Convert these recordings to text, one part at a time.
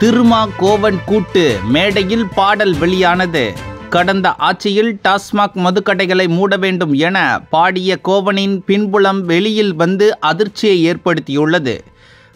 திருமா கோவன் கூட்டு மேடையில் பாடல் வெளியானது. கடந்த ஆட்சியில் டாஸ்மாக் மதுக்கடைகளை மூட வேண்டும் என பாடிய கோவனின் பின்புலம் வெளியில் வந்து அதிர்ச்சியை ஏற்படுத்தியுள்ளது.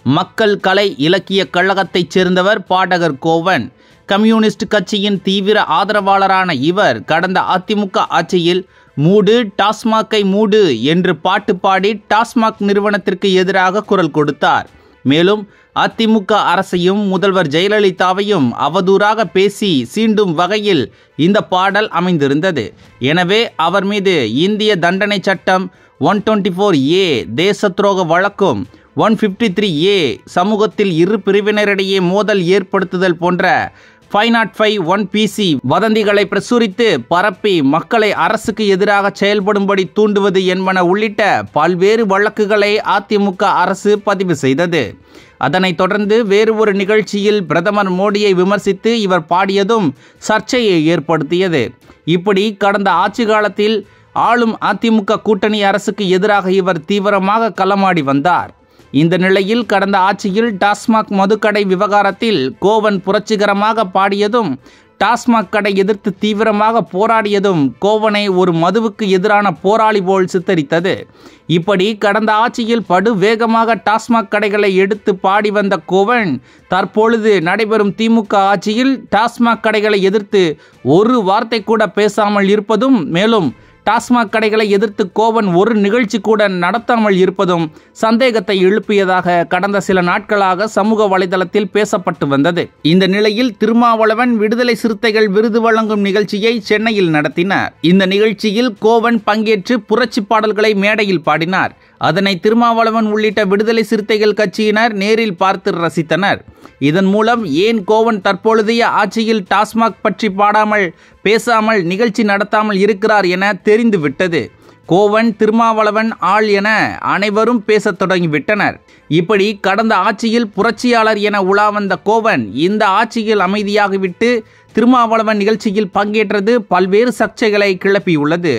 மக்கள் கலை இலக்கிய கழகத்தைச் சேர்ந்தவர் பாடகர் கோவன். கம்யூனிஸ்ட் கட்சியின் தீவிர ஆதரவாளரான இவர் கடந்த அதிமுக ஆட்சியில் மூடு டாஸ்மாக்கை மூடு என்று பாட்டு பாடி டாஸ்மாக் நிறுவனத்திற்கு எதிராக குரல் கொடுத்தார். மேலும் அதிமுக அரசையும் முதல்வர் ஜெயலலிதாவையும் அவதூறாக பேசி சீண்டும் வகையில் இந்த பாடல் அமைந்திருந்தது. எனவே அவர் மீது இந்திய தண்டனை சட்டம் ஒன் டுவெண்ட்டி ஃபோர் ஏ தேச துரோக வழக்கும் ஒன் ஃபிஃப்டி த்ரீ ஏ சமூகத்தில் இரு பிரிவினரிடையே மோதல் ஏற்படுத்துதல் போன்ற five nought five one PC வதந்திகளை பிரசுரித்து பரப்பி மக்களை அரசுக்கு எதிராக செயல்படும்படி தூண்டுவது என்பன உள்ளிட்ட பல்வேறு வழக்குகளை அதிமுக அரசு பதிவு செய்தது. அதனைத் தொடர்ந்து வேறு ஒரு நிகழ்ச்சியில் பிரதமர் மோடியை விமர்சித்து இவர் பாடியதும் சர்ச்சையை ஏற்படுத்தியது. இப்படி கடந்த ஆட்சி காலத்தில் ஆளும் அதிமுக கூட்டணி அரசுக்கு எதிராக இவர் தீவிரமாக களமாடி வந்தார். இந்த நிலையில் கடந்த ஆட்சியில் டாஸ்மாக் மதுக்கடை விவகாரத்தில் கோவன் புரட்சிகரமாக பாடியதும் டாஸ்மாக் கடை எதிர்த்து தீவிரமாக போராடியதும் கோவனை ஒரு மதுவுக்கு எதிரான போராளி போல் சித்தரித்தது. இப்படி கடந்த ஆட்சியில் படு வேகமாக டாஸ்மாக் கடைகளை எடுத்து பாடி வந்த கோவன் தற்பொழுது நடைபெறும் திமுக ஆட்சியில் டாஸ்மாக் கடைகளை எதிர்த்து ஒரு வார்த்தை கூட பேசாமல் இருப்பதும் மேலும் டாஸ்மாக் கடைகளை எதிர்த்து கோவன் ஒரு நிகழ்ச்சி கூட நடத்தாமல் இருப்பதும் சந்தேகத்தை எழுப்பியதாக கடந்த சில நாட்களாக சமூக வலைதளத்தில் பேசப்பட்டு வந்தது. இந்த நிலையில் திருமாவளவன் விடுதலை சிறுத்தைகள் விருது வழங்கும் நிகழ்ச்சியை சென்னையில் நடத்தினார். இந்த நிகழ்ச்சியில் கோவன் பங்கேற்று புரட்சி பாடல்களை மேடையில் பாடினார். அதனை திருமாவளவன் உள்ளிட்ட விடுதலை சிறுத்தைகள் கட்சியினர் நேரில் பார்த்து ரசித்தனர். இதன் மூலம் ஏன் கோவன் தற்பொழுதைய ஆட்சியில் டாஸ்மாக் பற்றி பாடாமல் பேசாமல் நிகழ்ச்சி நடத்தாமல் இருக்கிறார் என தெரிந்துவிட்டது. கோவன் திருமாவளவன் ஆள் என அனைவரும் பேசத் தொடங்கிவிட்டனர். இப்படி கடந்த ஆட்சியில் புரட்சியாளர் என உலா வந்த கோவன் இந்த ஆட்சியில் அமைதியாகிவிட்டு திருமாவளவன் நிகழ்ச்சியில் பங்கேற்றது பல்வேறு சர்ச்சைகளை கிளப்பியுள்ளது.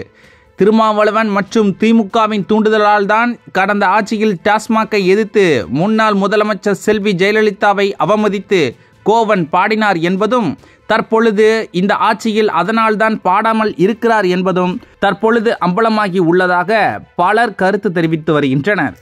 திருமாவளவன் மற்றும் திமுகவின் தூண்டுதலால் தான் கடந்த ஆட்சியில் டாஸ்மாக்கை எதிர்த்து முன்னாள் முதலமைச்சர் செல்வி ஜெயலலிதாவை அவமதித்து கோவன் பாடினார் என்பதும் தற்பொழுது இந்த ஆட்சியில் அதனால்தான் பாடாமல் இருக்கிறார் என்பதும் தற்பொழுது அம்பலமாகி உள்ளதாக பலர் கருத்து தெரிவித்து வருகின்றனர்.